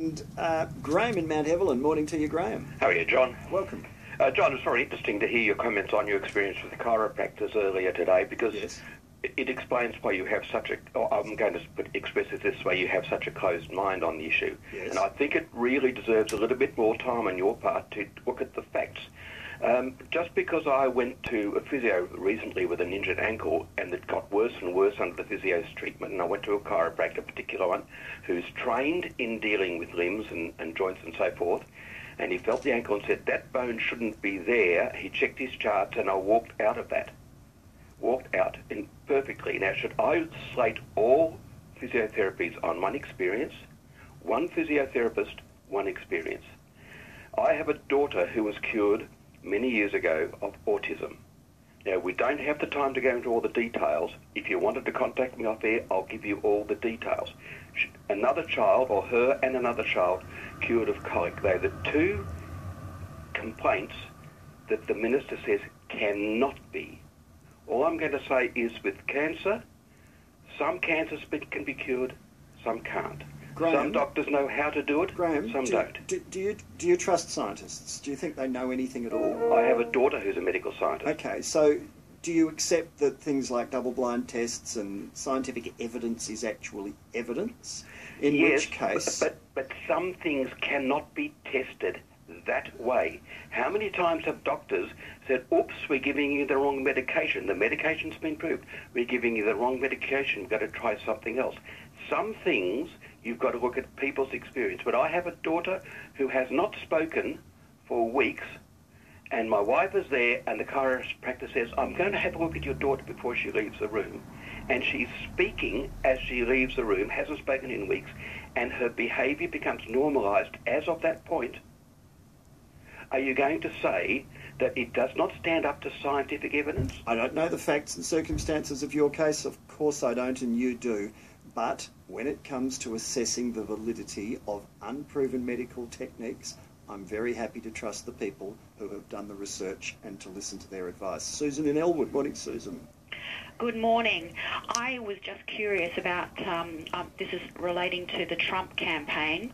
And uh, Graeme in Mount Evelyn. Morning to you, Graeme. How are you, Jon? Welcome. Uh, Jon, it's very interesting to hear your comments on your experience with the chiropractors earlier today because Yes. it, it explains why you have such a. I'm going to put, express it this way: you have such a closed mind on the issue, Yes. and I think it really deserves a little bit more time on your part to look at the facts. Um, just because I went to a physio recently with an injured ankle and it got worse and worse under the physio's treatment, and I went to a chiropractor, a particular one, who's trained in dealing with limbs and, and joints and so forth, and he felt the ankle and said that bone shouldn't be there. He checked his charts and I walked out of that. Walked out in perfectly. Now, should I slate all physiotherapies on one experience? One physiotherapist, one experience. I have a daughter who was cured many years ago of autism. Now, we don't have the time to go into all the details. If you wanted to contact me off air, I'll give you all the details. Another child, or her and another child, cured of colic. They're the two complaints that the minister says cannot be. All I'm going to say is with cancer, some cancers can be cured, some can't. Graeme? Some doctors know how to do it, Graeme, some do, don't. Do, do you do you trust scientists? Do you think they know anything at all? I have a daughter who's a medical scientist. Okay, so do you accept that things like double-blind tests and scientific evidence is actually evidence? In yes, which case, But, but some things cannot be tested that way. How many times have doctors said, oops, we're giving you the wrong medication. The medication's been proved. We're giving you the wrong medication. You've got to try something else. Some things you've got to look at people's experience. But I have a daughter who has not spoken for weeks and my wife is there, and the chiropractor says, I'm going to have a look at your daughter before she leaves the room. And she's speaking as she leaves the room, hasn't spoken in weeks, and her behaviour becomes normalised as of that point. Are you going to say that it does not stand up to scientific evidence? I don't know the facts and circumstances of your case. Of course, I don't, and you do. But when it comes to assessing the validity of unproven medical techniques, I'm very happy to trust the people who have done the research and to listen to their advice. Susan in Elwood. Morning, Susan. Good morning. I was just curious about um, um, this is relating to the Trump campaign.